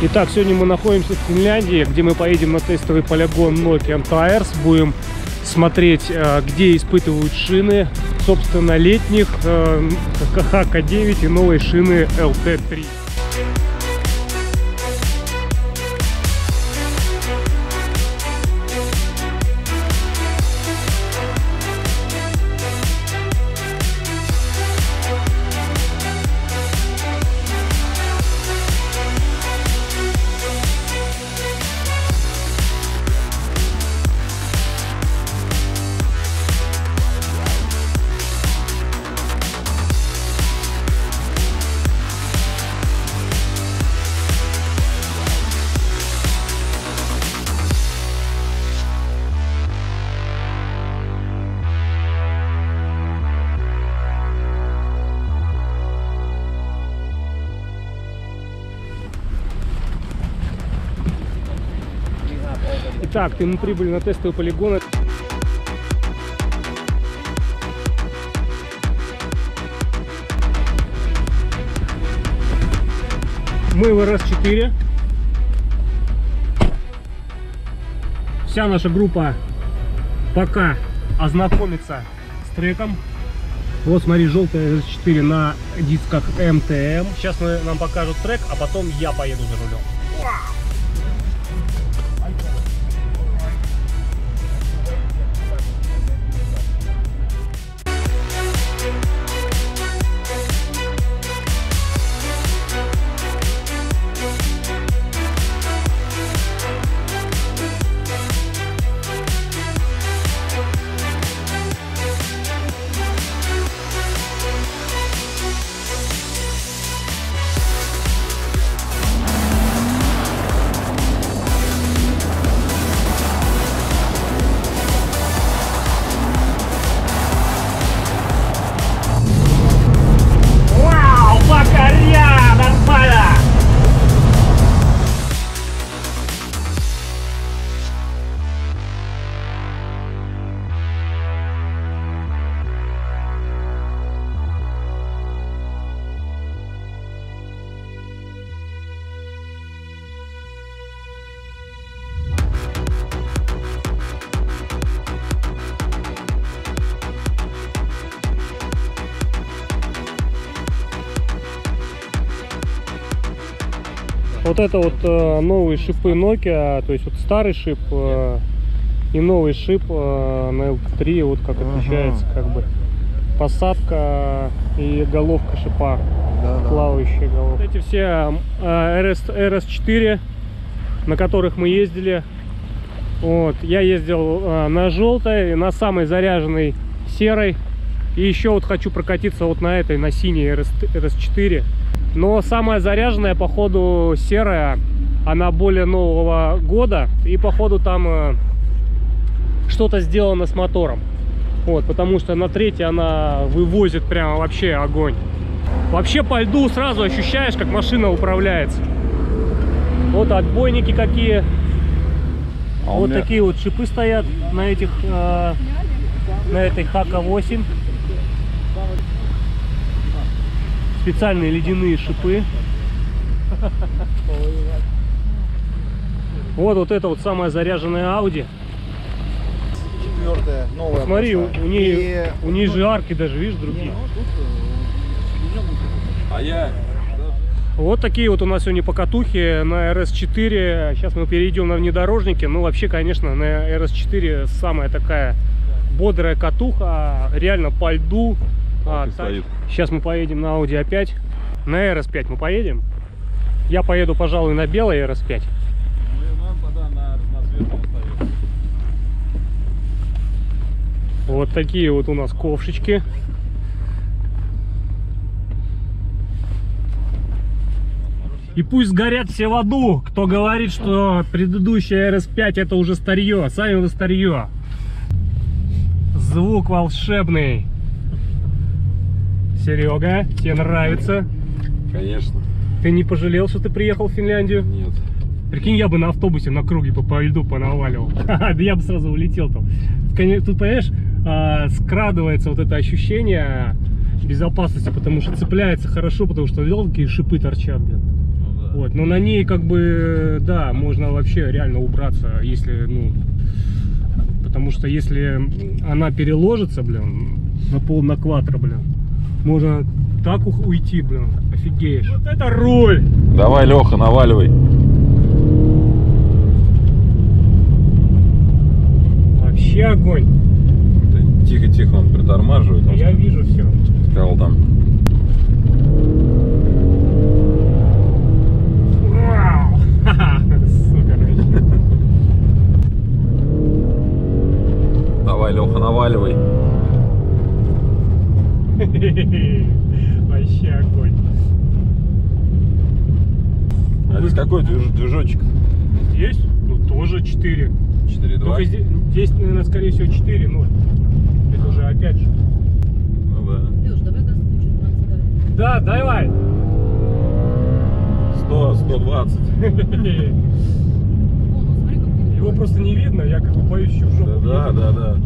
Итак, сегодня мы находимся в Финляндии, где мы поедем на тестовый полигон Nokian Tires. Будем смотреть, э, где испытывают шины, собственно, летних э, ХК-9 и новые шины LT3. Итак, мы прибыли на тестовый полигон. Мы в РС-4. Вся наша группа пока ознакомится с треком. Вот смотри, желтая РС-4 на дисках МТМ. Сейчас мы, нам покажут трек, а потом я поеду за рулем. Вот это вот э, новые шипы Nokia, то есть вот старый шип э, и новый шип э, на L3, вот как Ага. отличается как бы посадка и головка шипа, Да, да. плавающая головка. Вот эти все э, RS, RS4, на которых мы ездили, вот, я ездил э, на желтой, на самой заряженной серой, и еще вот хочу прокатиться вот на этой, на синей RS, RS4. Но самая заряженная, походу, серая, она более нового года. И, походу, там э, что-то сделано с мотором. Вот, потому что на третьей она вывозит прямо вообще огонь. Вообще по льду сразу ощущаешь, как машина управляется. Вот отбойники какие. А вот меня- такие вот шипы стоят на этих, э, на этой ХК-8. Специальные ледяные шипы. Вот, вот это вот самая заряженная Audi. Четвертая, новая. Смотри, у, нее, И- у нее же арки даже, видишь, другие. А я Вот такие вот у нас сегодня покатухи на RS4. Сейчас мы перейдем на внедорожники. Ну, вообще, конечно, на RS4 самая такая бодрая катуха. Реально по льду. А, так- стоит. Сейчас мы поедем на Audi A5. На RS5 мы поедем. Я поеду, пожалуй, на белой RS5. Ну. Вот такие вот у нас ковшечки. И пусть сгорят все в аду, кто говорит, что предыдущая RS5 это уже старье. Сами вы старье. Звук волшебный. Серега, тебе нравится? Конечно. Ты не пожалел, что ты приехал в Финляндию? Нет. Прикинь, я бы на автобусе на круге по, по льду понаваливал. Да я бы сразу улетел там. Тут, понимаешь, а, скрадывается вот это ощущение безопасности, потому что цепляется хорошо, потому что видел, какие шипы торчат, блин. Ну да. Вот, но на ней как бы, да, можно вообще реально убраться, если, ну, потому что если она переложится, блин, на пол на квадро, блин, можно так уйти, блин, офигеешь. Вот это руль! Давай, Леха, наваливай. Вообще огонь. Тихо-тихо, он притормаживает. Он Я вижу все. сказал там. Давай, Леха, наваливай. Вообще огонь. А здесь какой движ- движочек? Здесь ну, тоже 4. 4.2? Только здесь, здесь, наверное, скорее всего 4-0. Это уже опять же. Ну да. Леш, давай газ включим. Да, давай. 100, 120. Вон, он, смотри, как переходит. Его просто не видно, я как бы боюсь еще в жопу. Да, да, да.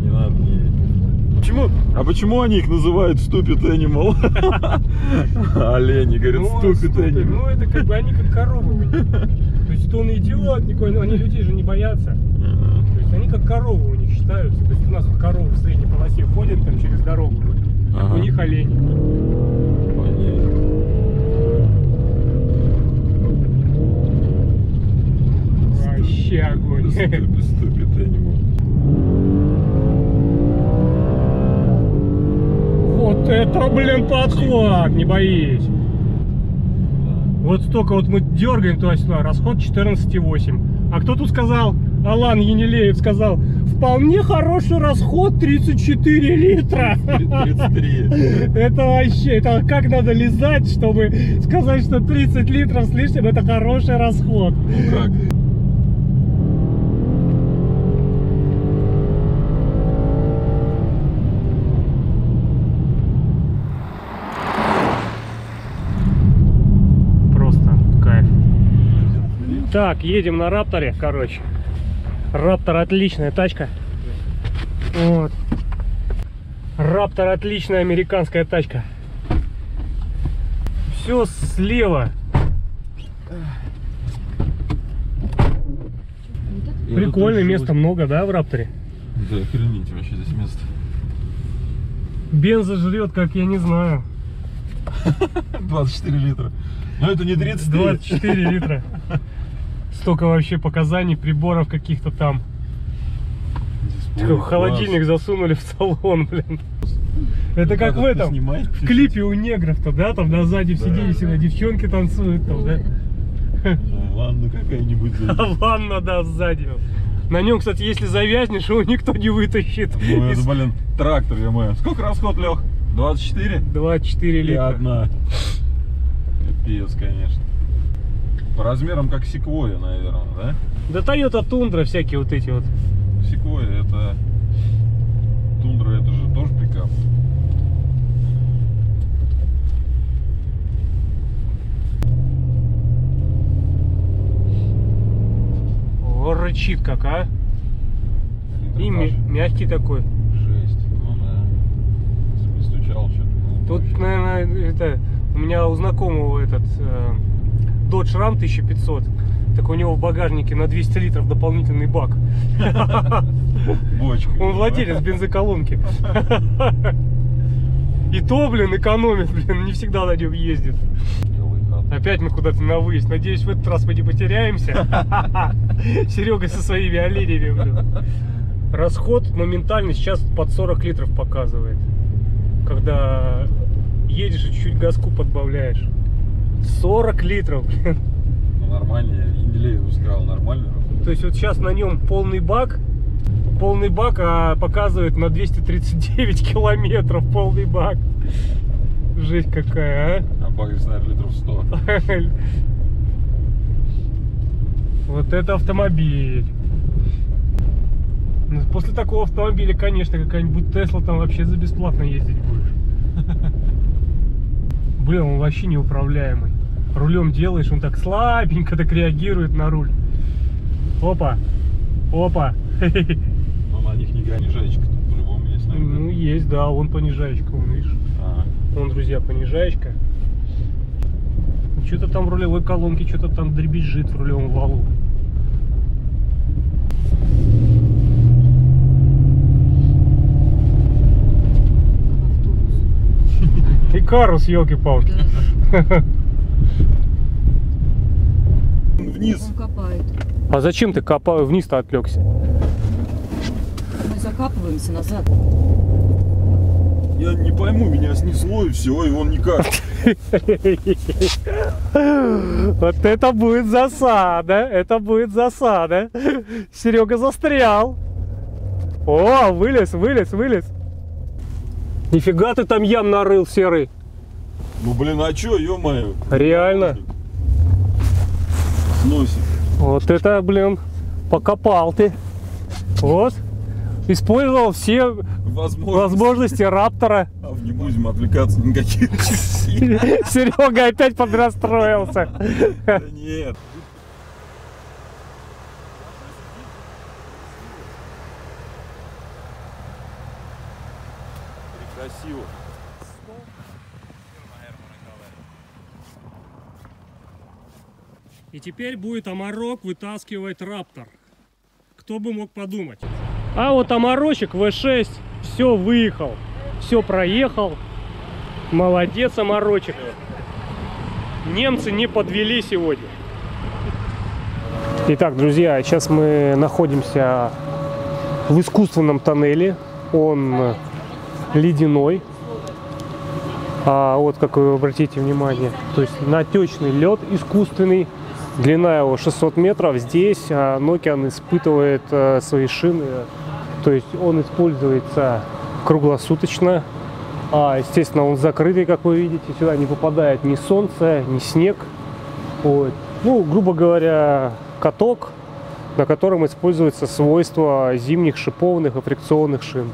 Не надо, не... Почему? А почему они их называют stupid animal? Олени говорят Ну, stupid animal. ну, это как бы они как коровы. То есть это он идиот никакой, но они людей же не боятся. То есть они как коровы у них считаются. То есть у нас коровы в средней полосе ходят там через дорогу. У них олени. Понятно. Вообще огонь animal. Вот это, блин, подхват, не боись. Вот столько вот мы дергаем туда-сюда, расход 14,8. А кто тут сказал? Алан Енилеев сказал, вполне хороший расход 34 литра. 33. Это вообще, это как надо лизать, чтобы сказать, что 30 литров с лишним это хороший расход. Ну как? Просто кайф. Так, едем на Рапторе, короче. Раптор отличная тачка. Вот. Раптор отличная американская тачка. Все слева. Прикольное место много, да, в Рапторе? Да, охренеть вообще здесь место. Бенза жрет, как я не знаю. 24 литра. Но это не 33. 24 литра. Столько вообще показаний, приборов каких-то там. Такой холодильник засунули в салон, блин. Это как в этом, в клипе у негров-то, да, там на заднем Да, сиденье всегда да. девчонки танцуют там, да? Ванна какая-нибудь. А ванна, да, сзади. На нем, кстати, если завязнешь, его никто не вытащит. Ну это, Из- блин, трактор, я мою. Сколько расход, Лех? 24? 24 И литра. одна. Капец, конечно. По размерам как секвоя, наверное, да? Да Toyota Тундра всякие вот эти вот. Секвоя это... Тундра это же тоже пикап. О, рычит как, а? И мя- мягкий такой. 6. Ну да. Стучал что-то. Тут, наверное, это у меня у знакомого этот э, Dodge Ram 1500. Так у него в багажнике на 200 литров дополнительный бак. Бочка. Он владелец бензоколонки. И то, блин, экономит, блин, не всегда на нем ездит. Опять мы куда-то на выезд. Надеюсь, в этот раз мы не потеряемся. Серега со своими оленями, блин. Расход моментально сейчас под 40 литров показывает. Когда едешь и чуть-чуть газку подбавляешь. 40 литров. Ну нормально, я Инделееву сказал, нормально. То есть вот сейчас на нем полный бак, полный бак, а показывает на 239 километров полный бак. Жесть какая, А бак здесь, наверное, литров 100. а? Вот это автомобиль. Ну, После такого автомобиля, конечно, какая-нибудь Тесла там вообще за бесплатно ездить будешь. Блин, он вообще неуправляемый. Рулем делаешь, он так слабенько так реагирует на руль. Опа, опа. Но на них не понижаечка по-любому есть, наверное. Ну, есть, да, вон понижаечка, вон, видишь. А, Вон, друзья, понижаечка. Что-то там в рулевой колонке, что-то там дребезжит в рулевом валу. И карус, елки-палки. Вниз. Он копает. А зачем ты копа вниз-то отвлекся? Мы закапываемся назад. Я не пойму, меня снесло и все, и он никак. Вот это будет засада, это будет засада. Серега застрял. О, вылез, вылез, вылез. Нифига ты там ям нарыл, серый. Ну блин, а чё, ё-моё? Реально. Сносит. Вот это, блин, покопал ты. Вот. Использовал все Возможно. возможности раптора. А не будем отвлекаться никаких. Серега опять подрастроился. Да Нет. Красиво. И теперь будет Амарок вытаскивать Раптор. Кто бы мог подумать. А вот Амарочек V6 все выехал, все проехал. Молодец, Амарочек. Немцы не подвели сегодня. Итак, друзья, сейчас мы находимся в искусственном тоннеле. Он ледяной. А вот как вы обратите внимание, то есть натечный лед искусственный, длина его 600 метров. Здесь а, Nokian испытывает а, свои шины, то есть он используется круглосуточно. А, естественно, он закрытый, как вы видите, сюда не попадает ни солнце, ни снег. Вот. Ну, грубо говоря, каток, на котором используются свойства зимних шипованных и фрикционных шин.